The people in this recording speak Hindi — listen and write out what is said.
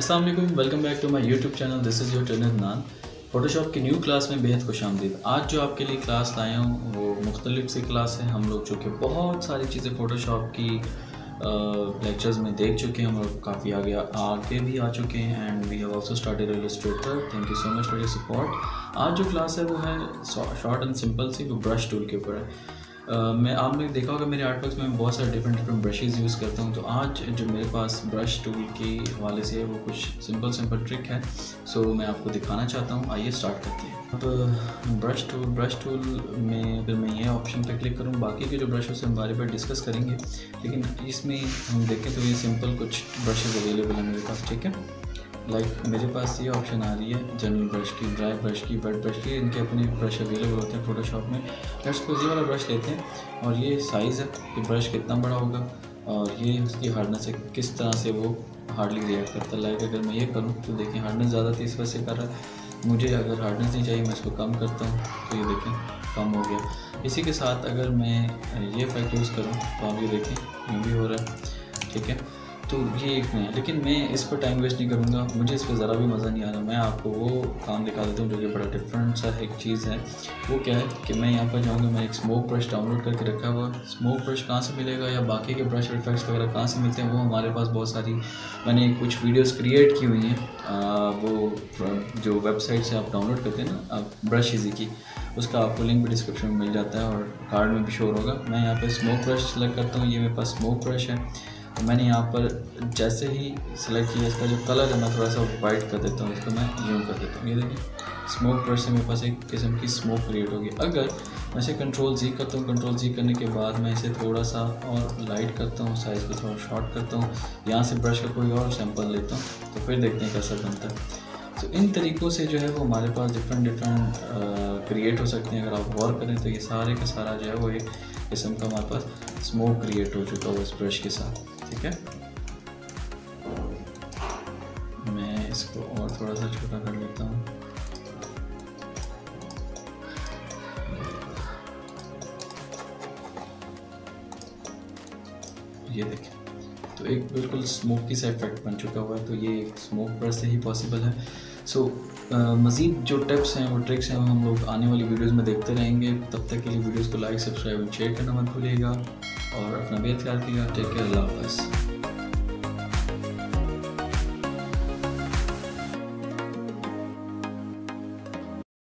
अस्सलाम वालेकुम back to my YouTube channel this is your trainer naan Photoshop की न्यू क्लास में बेहद खुश आमदीद। आज जो आपके लिए क्लास लाया हूँ, वो मुख्तलिफ़ सी क्लास है। हम लोग जो कि बहुत सारी चीज़ें फ़ोटोशॉप की लेक्चर्स में देख चुके हैं। हम लोग काफ़ी आगे आगे भी आ चुके हैं and we have also started Illustrator thank you so much for your support आज जो क्लास है, वो है शॉर्ट एंड सिंपल सी, वो ब्रश टूल के ऊपर है। मैं आपने देखा होगा मेरे आर्टवर्क में बहुत सारे डिफरेंट डिफरेंट ब्रशेज़ यूज़ करता हूँ। तो आज जो मेरे पास ब्रश टूल के हवाले से है, वो कुछ सिंपल सिंपल ट्रिक है। सो मैं आपको दिखाना चाहता हूँ। आइए स्टार्ट करते हैं। अब ब्रश टूल ब्रश टूल में अगर मैं ये ऑप्शन पर क्लिक करूँ, बाकी के जो ब्रश से हम बारे बार डिस्कस करेंगे। लेकिन इसमें हम देखें तो ये सिंपल कुछ ब्रशेज़ अवेलेबल हैं मेरे पास, ठीक है? लाइक like, मेरे पास ये ऑप्शन आ रही है जनरल ब्रश की ड्राई ब्रश की वेट ब्रश की इनके अपने ब्रश अवेलेबल होते हैं फोटोशॉप में। लेट्स सपोज़ ये वाला ब्रश लेते हैं और ये साइज़ है कि ब्रश कितना बड़ा होगा और ये उसकी हार्डनेस है किस तरह से वो हार्डली रिएक्ट करता है। लाइक अगर मैं ये करूँ तो देखें हार्डनेस ज़्यादा थी इस वजह से कर रहा है। मुझे अगर हार्डनेस नहीं चाहिए मैं इसको कम करता हूँ तो ये देखें कम हो गया। इसी के साथ अगर मैं ये इफ़ेक्ट यूज़ करूँ तो आप ये देखें ये भी हो रहा है ठीक है? तो ये एक नहीं है, लेकिन मैं इस पर टाइम वेस्ट नहीं करूँगा। मुझे इस पर ज़रा भी मज़ा नहीं आ रहा। मैं आपको वो काम दिखा देता हूँ जो कि बड़ा डिफरेंट सा एक चीज़ है। वो क्या है कि मैं यहाँ पर जाऊँगा मैं एक स्मोक ब्रश डाउनलोड करके रखा हुआ। स्मोक ब्रश कहाँ से मिलेगा या बाकी के ब्रश इफेक्ट्स वगैरह कहाँ से मिलते हैं, वो हमारे पास बहुत सारी मैंने कुछ वीडियोज़ क्रिएट की हुई हैं। वो जो वेबसाइट से आप डाउनलोड करते हैं ना, आप ब्रश इजी की, उसका आपको लिंक भी डिस्क्रिप्शन में मिल जाता है और कार्ड में भी शोर होगा। मैं यहाँ पे स्मोक ब्रश सेलेक्ट करता हूँ। ये मेरे पास स्मोक ब्रश है। तो मैंने यहाँ पर जैसे ही सिलेक्ट किया, इसका जो कलर है, मैं थोड़ा सा वाइट कर देता हूँ, इसको मैं यूँ कर देता हूँ। ये देखिए स्मोक ब्रश से मेरे पास एक किस्म की स्मोक क्रिएट होगी। अगर मैं इसे कंट्रोल जी करता हूँ कंट्रोल जी करने के बाद मैं इसे थोड़ा सा और लाइट करता हूँ साइज़ को थोड़ा शॉर्ट करता हूँ। यहाँ से ब्रश का कोई और सैंपल लेता हूँ तो फिर देखते हैं कैसा बनता है। तो इन तरीक़ों से जो है वो हमारे पास डिफरेंट डिफरेंट क्रिएट हो सकते हैं। अगर आप गौर करें तो ये सारे का सारा जो है वो एक किस्म का हमारे पास स्मोक क्रिएट हो चुका है उस ब्रश के साथ, ठीक है? मैं इसको और थोड़ा सा छोटा कर लेता हूँ। ये देखें तो एक बिल्कुल स्मोकी सा इफ़ेक्ट बन चुका हुआ है तो ये स्मोक ब्रश से ही पॉसिबल है। सो मज़ीद जो टिप्स हैं, वो ट्रिक्स हैं, वो हम लोग आने वाली वीडियोस में देखते रहेंगे। तब तक के लिए वीडियोस को लाइक सब्सक्राइब और शेयर करना मत भूलिएगा। और अपना बेहतर ख्याल कीजिएगा टेक केयर अल्लाह हाफ़